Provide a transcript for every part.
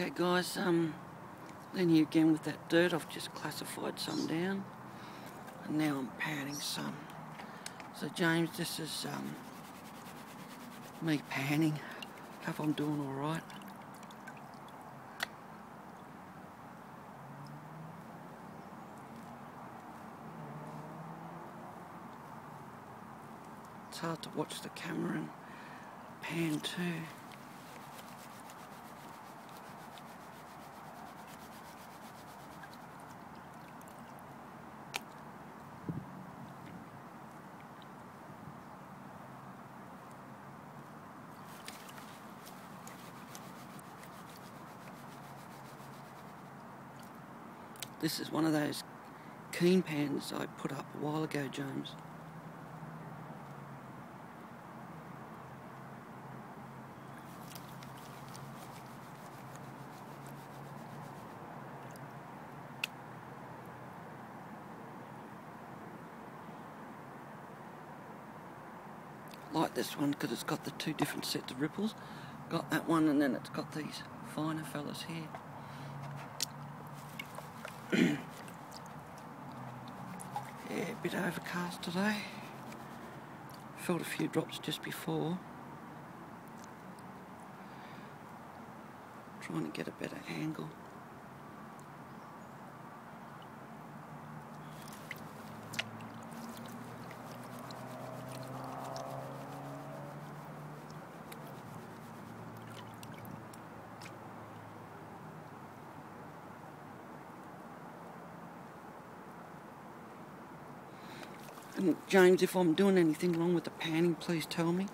Okay guys, um, then here again with that dirt, I've just classified some down and now I'm panning some. So James, this is um, me panning. Hope I'm doing alright. It's hard to watch the camera and pan too. This is one of those Keene pans I put up a while ago, James. like this one because it's got the two different sets of riffles. Got that one and then it's got these finer fellas here. A bit overcast today. Felt a few drops just before. Trying to get a better angle. James, if I'm doing anything wrong with the panning, please tell me.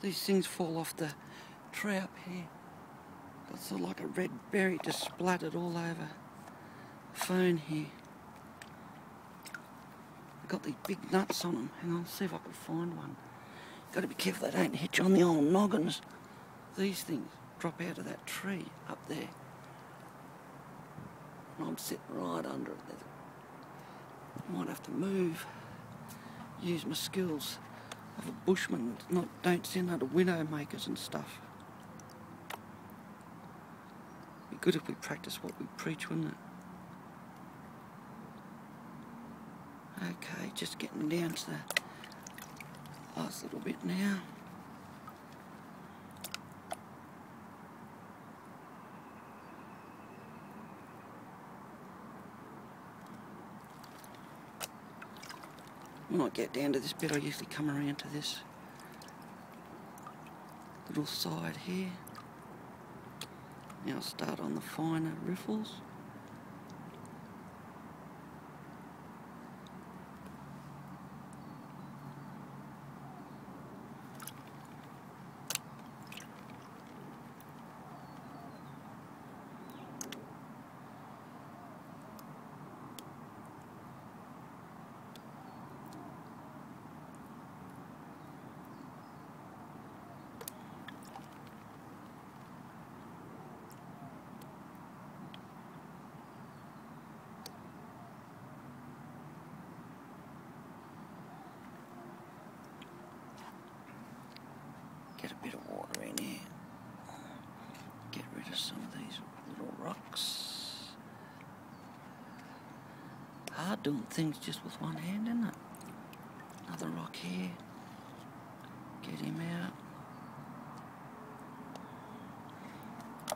These things fall off the tree up here. Got sort of like a red berry just splattered all over the phone here. Got these big nuts on them. Hang on, see if I can find one. Got to be careful they don't hit you on the old noggins. These things drop out of that tree up there. And I'm sitting right under it. Might have to move, use my skills of a bushman, not don't send out to window makers and stuff. Be good if we practice what we preach, wouldn't it? Okay, just getting down to the last little bit now. I get down to this bit, I usually come around to this little side here. Now I'll start on the finer riffles. Get a bit of water in here. Get rid of some of these little rocks. Hard doing things just with one hand, isn't it? Another rock here. Get him out.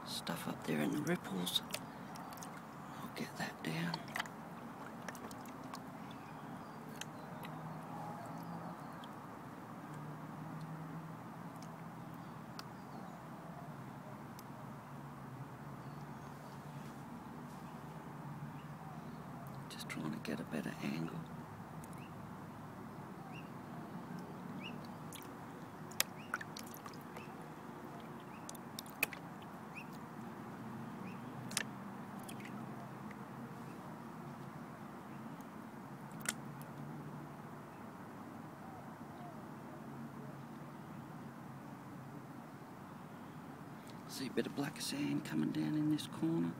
Stuff up there in the riffles. I'll get that down. Get a better angle. See a bit of black sand coming down in this corner.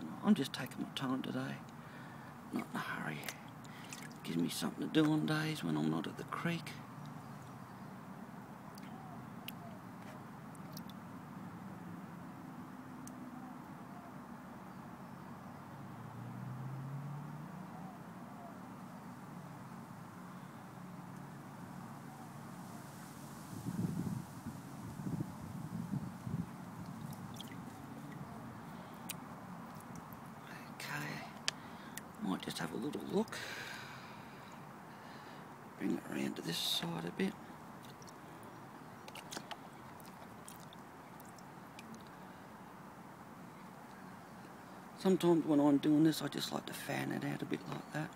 Off. I'm just taking my time today. Not in a hurry. Gives me something to do on days when I'm not at the creek. Okay, might just have a little look. Bring it around to this side a bit. Sometimes when I'm doing this, I just like to fan it out a bit like that.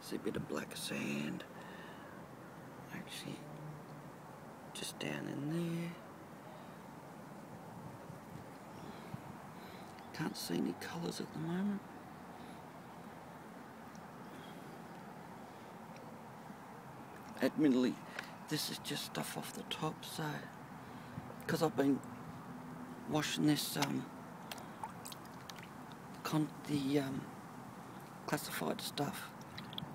See a bit of black sand. Actually, just down in there. Can't see any colours at the moment. Admittedly, this is just stuff off the top, so because I've been washing this um, the um, classified stuff.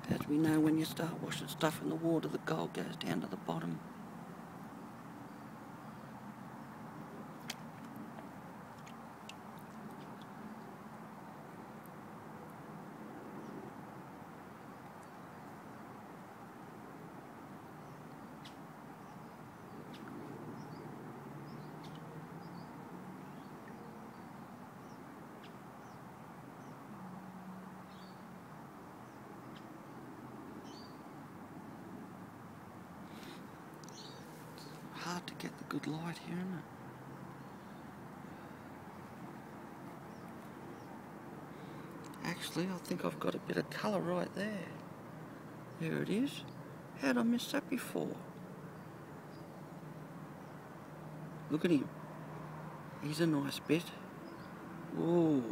As we know, when you start washing stuff in the water, the gold goes down to the bottom. Hard to get the good light here, isn't it? Actually, I think I've got a bit of colour right there. There it is. How'd I miss that before? Look at him. He's a nice bit. Whoa.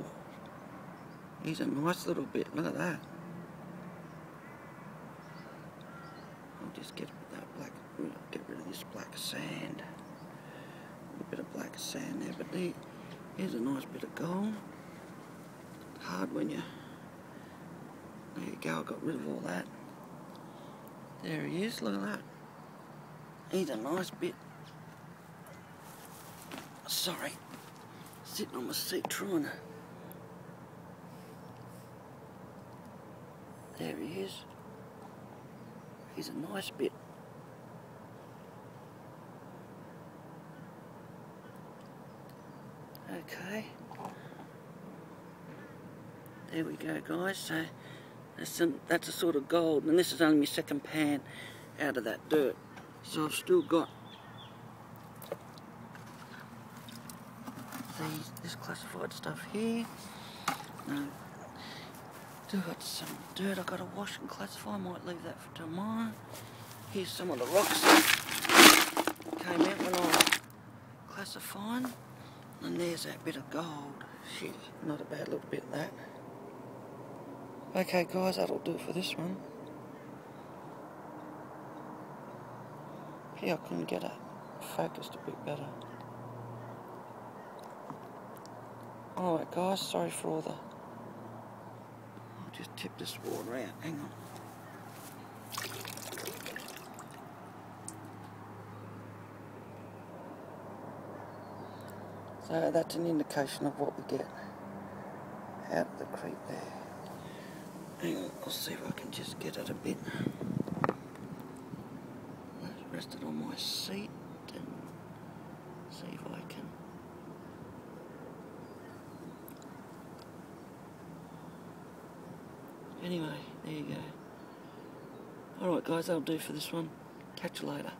He's a nice little bit. Look at that. I'll just get that black, this black sand. A bit of black sand there, but there, here's a nice bit of gold. Hard when you, there you go, I got rid of all that. There he is, look at that. He's a nice bit. Sorry, sitting on my seat trying to. There he is. He's a nice bit. Okay. There we go, guys. So that's a, that's a sort of gold, and this is only my second pan out of that dirt. So I've still got these this classified stuff here. No, still got some dirt I've got to wash and classify. I might leave that for tomorrow. Here's some of the rocks that came out when I was classifying. And there's that bit of gold. Shit, not a bad little bit of that. Okay guys, that'll do it for this one. Yeah, I couldn't get it focused a bit better. Alright guys, sorry for all the I just tip this water out. Hang on. So that's an indication of what we get out of the creek there. Hang on, I'll see if I can just get it a bit. Rest it on my seat and see if I can. Anyway, there you go. Alright guys, that'll do for this one. Catch you later.